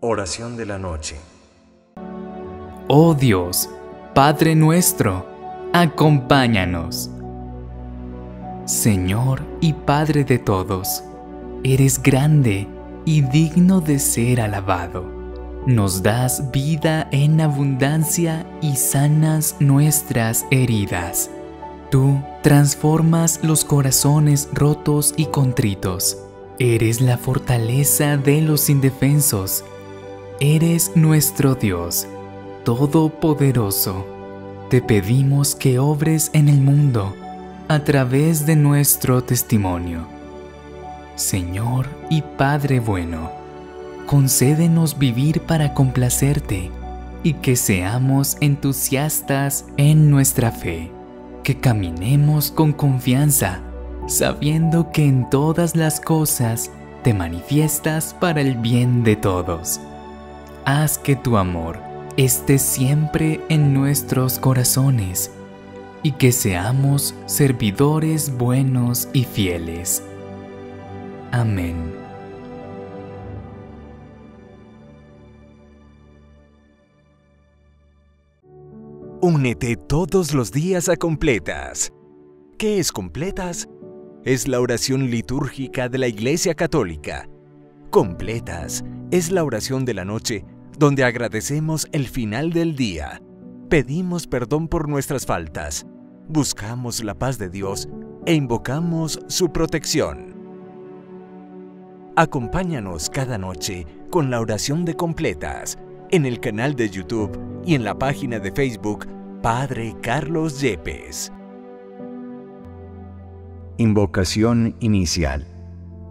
Oración de la noche. Oh Dios, Padre nuestro, acompáñanos. Señor y Padre de todos, eres grande y digno de ser alabado. Nos das vida en abundancia y sanas nuestras heridas. Tú transformas los corazones rotos y contritos. Eres la fortaleza de los indefensos Eres nuestro Dios, Todopoderoso. Te pedimos que obres en el mundo a través de nuestro testimonio. Señor y Padre bueno, concédenos vivir para complacerte y que seamos entusiastas en nuestra fe, que caminemos con confianza, sabiendo que en todas las cosas te manifiestas para el bien de todos haz que tu amor esté siempre en nuestros corazones y que seamos servidores buenos y fieles. Amén. Únete todos los días a Completas. ¿Qué es Completas? Es la oración litúrgica de la Iglesia Católica. Completas es la oración de la noche donde agradecemos el final del día, pedimos perdón por nuestras faltas, buscamos la paz de Dios e invocamos su protección. Acompáñanos cada noche con la oración de completas en el canal de YouTube y en la página de Facebook Padre Carlos Yepes. Invocación inicial.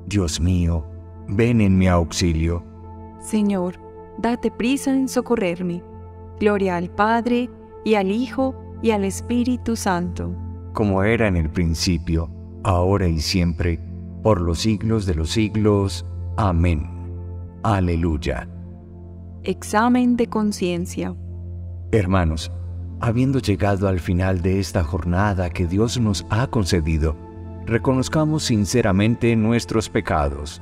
Dios mío, ven en mi auxilio. Señor, date prisa en socorrerme. Gloria al Padre, y al Hijo, y al Espíritu Santo. Como era en el principio, ahora y siempre, por los siglos de los siglos. Amén. Aleluya. Examen de conciencia. Hermanos, habiendo llegado al final de esta jornada que Dios nos ha concedido, reconozcamos sinceramente nuestros pecados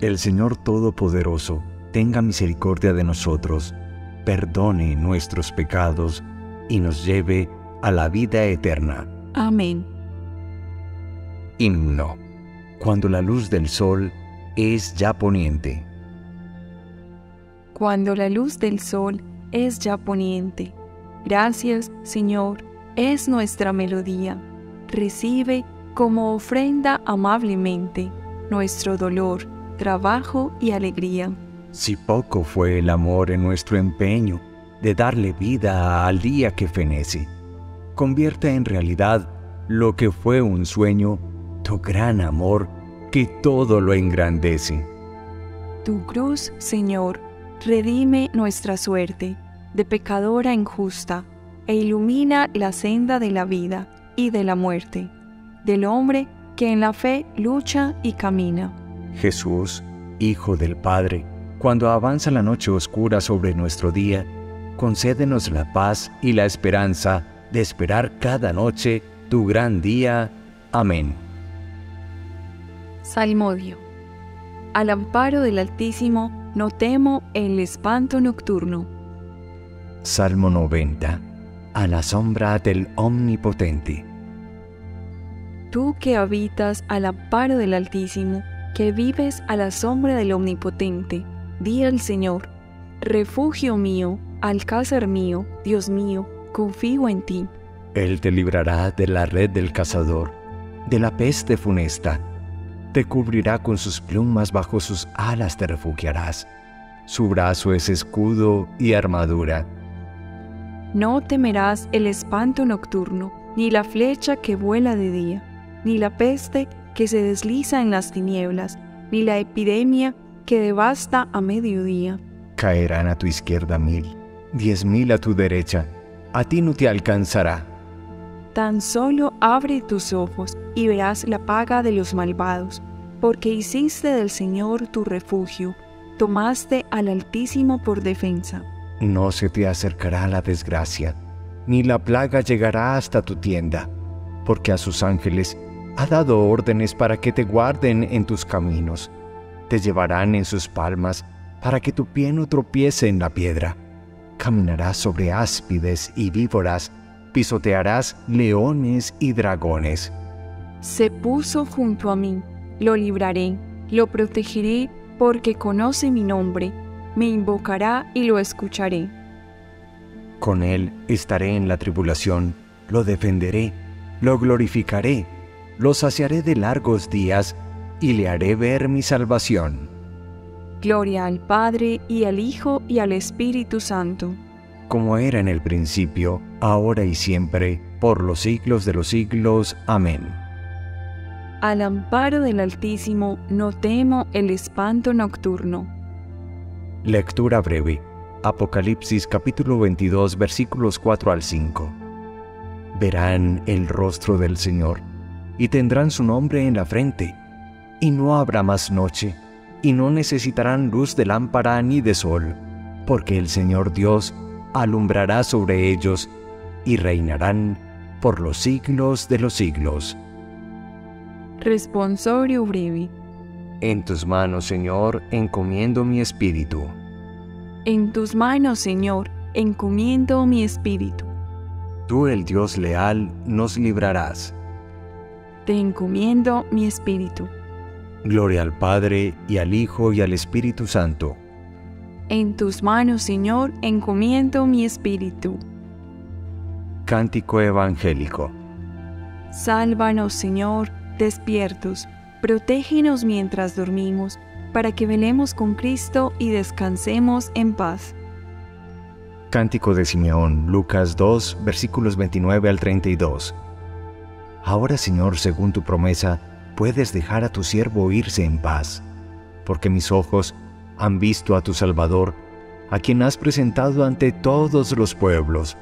El Señor Todopoderoso tenga misericordia de nosotros, perdone nuestros pecados y nos lleve a la vida eterna. Amén. Himno. Cuando la luz del sol es ya poniente. Cuando la luz del sol es ya poniente. Gracias, Señor, es nuestra melodía. Recibe como ofrenda amablemente nuestro dolor trabajo y alegría. Si poco fue el amor en nuestro empeño de darle vida al día que fenece, convierte en realidad lo que fue un sueño, tu gran amor que todo lo engrandece. Tu cruz, Señor, redime nuestra suerte de pecadora injusta e ilumina la senda de la vida y de la muerte, del hombre que en la fe lucha y camina Jesús, Hijo del Padre, cuando avanza la noche oscura sobre nuestro día, concédenos la paz y la esperanza de esperar cada noche tu gran día. Amén. Salmodio. Al amparo del Altísimo no temo el espanto nocturno. Salmo 90. A la sombra del Omnipotente. Tú que habitas al amparo del Altísimo, que vives a la sombra del Omnipotente, di al Señor, refugio mío, alcázar mío, Dios mío, confío en ti. Él te librará de la red del cazador, de la peste funesta. Te cubrirá con sus plumas, bajo sus alas te refugiarás. Su brazo es escudo y armadura. No temerás el espanto nocturno, ni la flecha que vuela de día, ni la peste que se desliza en las tinieblas, ni la epidemia que devasta a mediodía. Caerán a tu izquierda mil, diez mil a tu derecha, a ti no te alcanzará. Tan solo abre tus ojos y verás la paga de los malvados, porque hiciste del Señor tu refugio, tomaste al Altísimo por defensa. No se te acercará la desgracia, ni la plaga llegará hasta tu tienda, porque a sus ángeles ha dado órdenes para que te guarden en tus caminos. Te llevarán en sus palmas para que tu pie no tropiece en la piedra. Caminarás sobre áspides y víboras, pisotearás leones y dragones. Se puso junto a mí, lo libraré, lo protegeré porque conoce mi nombre, me invocará y lo escucharé. Con él estaré en la tribulación, lo defenderé, lo glorificaré, lo saciaré de largos días y le haré ver mi salvación. Gloria al Padre y al Hijo y al Espíritu Santo como era en el principio, ahora y siempre, por los siglos de los siglos. Amén. Al amparo del Altísimo no temo el espanto nocturno. Lectura breve. Apocalipsis capítulo 22 versículos 4 al 5. Verán el rostro del Señor y tendrán su nombre en la frente, y no habrá más noche, y no necesitarán luz de lámpara ni de sol, porque el Señor Dios alumbrará sobre ellos y reinarán por los siglos de los siglos. Responsorio breve. En tus manos, Señor, encomiendo mi espíritu. En tus manos, Señor, encomiendo mi espíritu. Tú, el Dios leal, nos librarás. Te encomiendo mi espíritu. Gloria al Padre, y al Hijo, y al Espíritu Santo en tus manos, Señor, encomiendo mi espíritu. Cántico Evangélico. Sálvanos, Señor, despiertos, protégenos mientras dormimos, para que velemos con Cristo y descansemos en paz. Cántico de Simeón, Lucas 2, versículos 29 al 32. Ahora, Señor, según tu promesa, puedes dejar a tu siervo irse en paz, porque mis ojos han visto a tu Salvador, a quien has presentado ante todos los pueblos,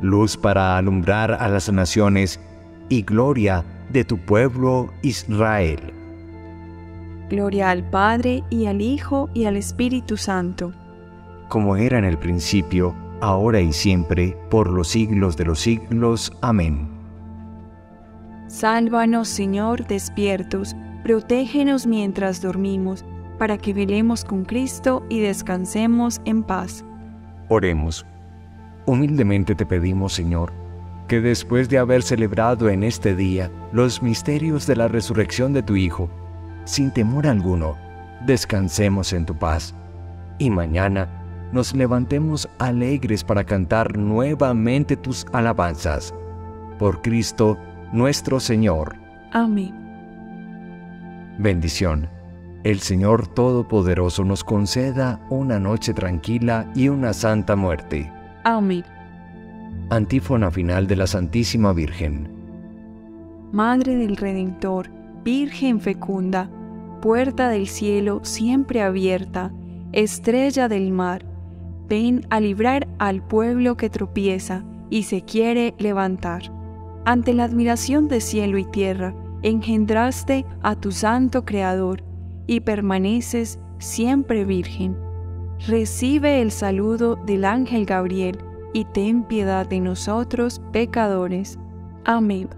luz para alumbrar a las naciones y gloria de tu pueblo Israel. Gloria al Padre y al Hijo y al Espíritu Santo. Como era en el principio, ahora y siempre, por los siglos de los siglos. Amén. Sálvanos, Señor, despiertos, protégenos mientras dormimos para que velemos con Cristo y descansemos en paz. Oremos. Humildemente te pedimos, Señor, que después de haber celebrado en este día los misterios de la resurrección de tu Hijo, sin temor alguno, descansemos en tu paz y mañana nos levantemos alegres para cantar nuevamente tus alabanzas. Por Cristo nuestro Señor. Amén. Bendición el Señor Todopoderoso nos conceda una noche tranquila y una santa muerte. Amén. Antífona final de la Santísima Virgen. Madre del Redentor, Virgen fecunda, puerta del cielo siempre abierta, estrella del mar, ven a librar al pueblo que tropieza y se quiere levantar. Ante la admiración de cielo y tierra, engendraste a tu santo Creador, y permaneces siempre virgen. Recibe el saludo del ángel Gabriel y ten piedad de nosotros pecadores. Amén.